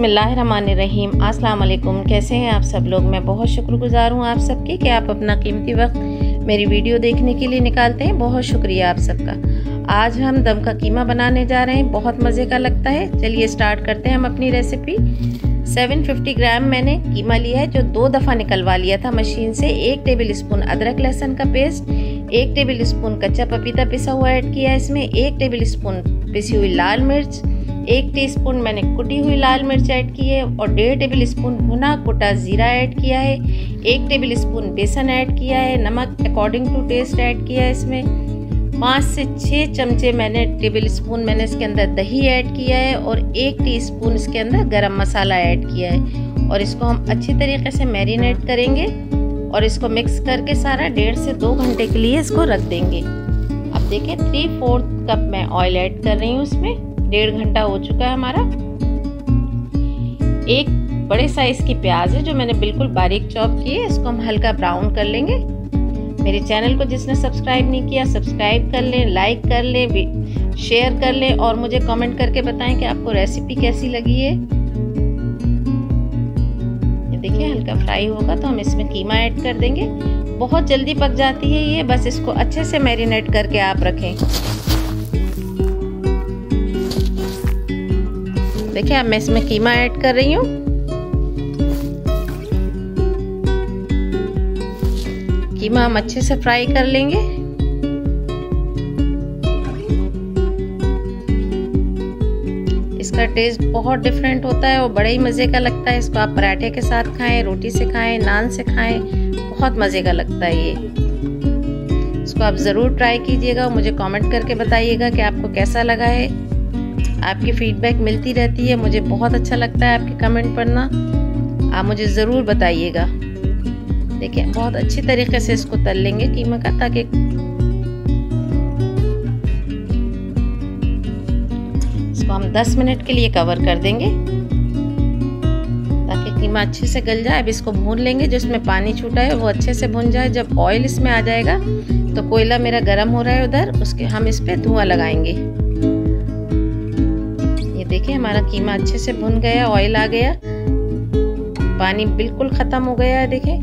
बिसमीम अस्सलाम कैसे हैं आप सब लोग? मैं बहुत शुक्रगुजार हूँ आप सबके कि आप अपना कीमती वक्त मेरी वीडियो देखने के लिए निकालते हैं। बहुत शुक्रिया आप सबका। आज हम दम का कीमा बनाने जा रहे हैं। बहुत मज़े का लगता है। चलिए स्टार्ट करते हैं हम अपनी रेसिपी। 750 ग्राम मैंने कीमा लिया है, जो दो दफ़ा निकलवा लिया था मशीन से। एक टेबल स्पून अदरक लहसुन का पेस्ट, एक टेबल स्पून कच्चा पपीता पिसा हुआ ऐड किया है इसमें, एक टेबल स्पून पिसी हुई लाल मिर्च एक टीस्पून मैंने कुटी हुई लाल मिर्च ऐड की है और डेढ़ टेबल स्पून भुना कुटा ज़ीरा ऐड किया है। एक टेबल स्पून बेसन ऐड किया है। नमक अकॉर्डिंग टू टेस्ट ऐड किया है इसमें। पाँच से छः चमचे मैंने टेबल स्पून मैंने इसके अंदर दही ऐड किया है और एक टीस्पून इसके अंदर गरम मसाला ऐड किया है। और इसको हम अच्छी तरीके से मैरिनेट करेंगे और इसको मिक्स करके सारा डेढ़ से दो घंटे के लिए इसको रख देंगे। अब देखिए थ्री फोर्थ कप मैं ऑयल ऐड कर रही हूँ इसमें। डेढ़ घंटा हो चुका है हमारा। एक बड़े साइज़ की प्याज है जो मैंने बिल्कुल बारीक चॉप की है, इसको हम हल्का ब्राउन कर लेंगे। मेरे चैनल को जिसने सब्सक्राइब नहीं किया सब्सक्राइब कर लें लाइक कर लें शेयर कर लें और मुझे कमेंट करके बताएँ कि आपको रेसिपी कैसी लगी है ये देखिए, हल्का फ्राई होगा तो हम इसमें कीमा ऐड कर देंगे। बहुत जल्दी पक जाती है ये, बस इसको अच्छे से मैरिनेट करके आप रखें। देखिए, अब मैं इसमें कीमा ऐड कर रही हूँ। कीमा हम अच्छे से फ्राई कर लेंगे। इसका टेस्ट बहुत डिफरेंट होता है और बड़े ही मज़े का लगता है। इसको आप पराठे के साथ खाएँ, रोटी से खाएँ, नान से खाएँ, बहुत मज़े का लगता है ये। इसको आप ज़रूर ट्राई कीजिएगा मुझे कमेंट करके बताइएगा कि आपको कैसा लगा है। आपकी फीडबैक मिलती रहती है, मुझे बहुत अच्छा लगता है आपके कमेंट पढ़ना। आप मुझे ज़रूर बताइएगा। देखिए, बहुत अच्छी तरीके से इसको तल लेंगे कीमा का, ताकि इसको हम 10 मिनट के लिए कवर कर देंगे। ताकि कीमा अच्छे से गल जाए। अब इसको भून लेंगे, जो इसमें पानी छूटा है, वो अच्छे से भून जाए। जब ऑयल इसमें आ जाएगा तो कोयला मेरा गर्म हो रहा है उधर, उसके हम इस पर धुआँ लगाएँगे। देखिए हमारा कीमा अच्छे से भुन गया ऑयल आ गया। पानी बिल्कुल ख़त्म हो गया है देखिए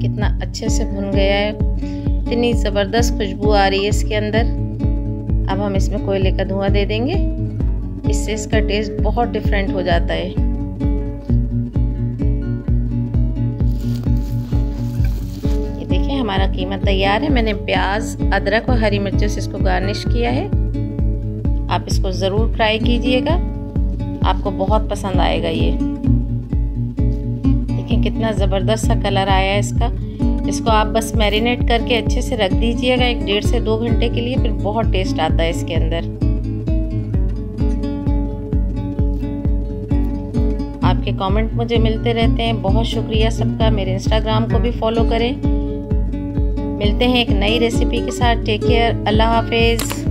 कितना अच्छे से भुन गया है। इतनी ज़बरदस्त खुशबू आ रही है इसके अंदर। अब हम इसमें कोयले का धुआँ दे देंगे। इससे इसका टेस्ट बहुत डिफरेंट हो जाता है। हमारा कीमा तैयार है। मैंने प्याज, अदरक और हरी मिर्चों से इसको गार्निश किया है। आप इसको ज़रूर ट्राई कीजिएगा। आपको बहुत पसंद आएगा ये। देखिए कितना ज़बरदस्त सा कलर आया है इसका। इसको आप बस मैरिनेट करके अच्छे से रख दीजिएगा। एक डेढ़ से दो घंटे के लिए फिर बहुत टेस्ट आता है इसके अंदर। आपके कमेंट मुझे मिलते रहते हैं। बहुत शुक्रिया सबका। मेरे इंस्टाग्राम को भी फॉलो करें। मिलते हैं एक नई रेसिपी के साथ. टेक केयर अल्लाह हाफिज़.